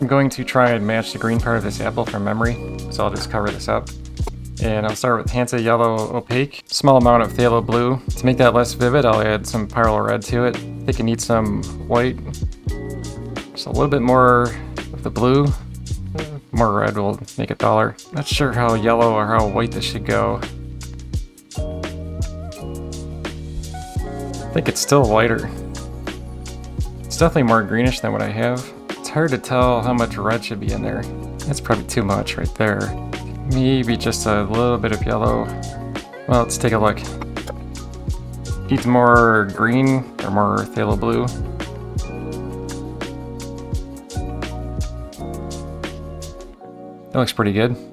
I'm going to try and match the green part of this apple from memory, so I'll just cover this up. And I'll start with Hansa Yellow Opaque, small amount of Phthalo Blue. To make that less vivid, I'll add some Pyrrole Red to it. I think I need some white, just a little bit more of the blue. More red will make it duller. Not sure how yellow or how white this should go. I think it's still lighter. It's definitely more greenish than what I have. It's hard to tell how much red should be in there. That's probably too much right there. Maybe just a little bit of yellow. Well, let's take a look. Needs more green or more phthalo blue. That looks pretty good.